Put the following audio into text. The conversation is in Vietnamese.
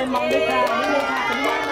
trên mong đi ra đi ra